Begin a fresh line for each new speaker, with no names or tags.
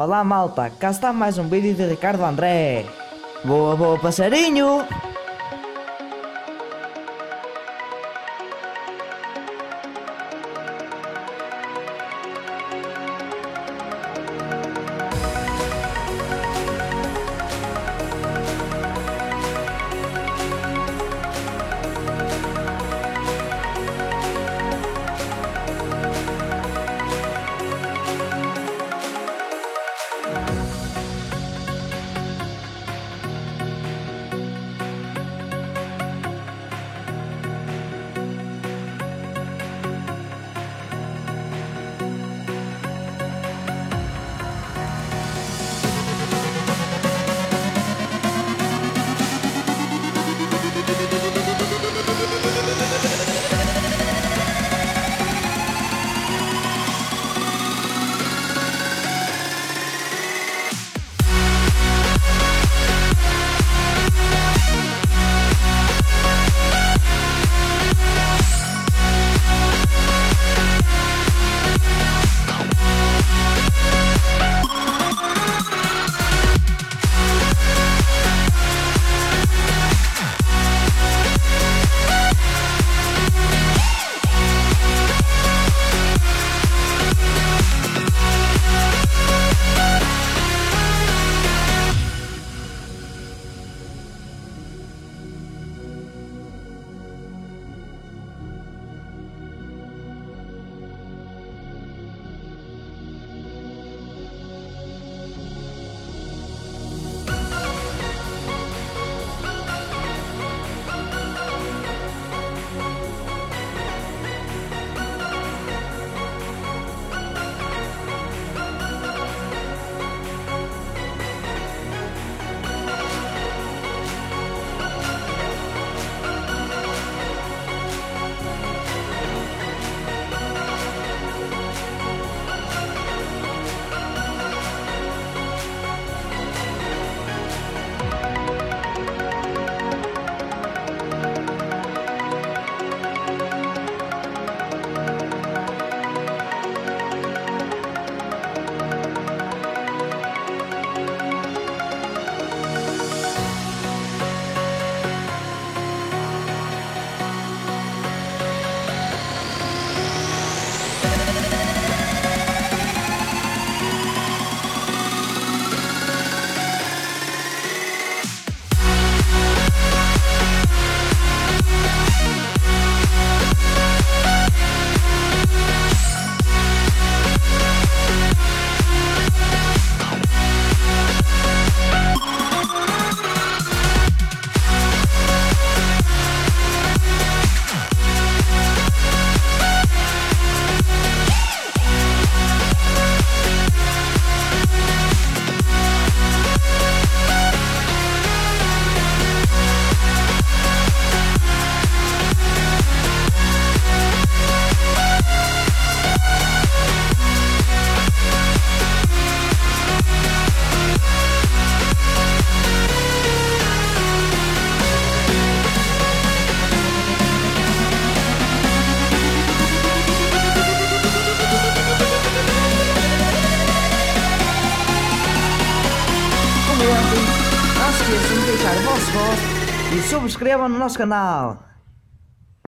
Olá malta, cá está mais um vídeo de Ricardo André. Boa, boa passarinho! Comentem, não esqueçam de deixar o vosso gosto e subscrevam no nosso canal.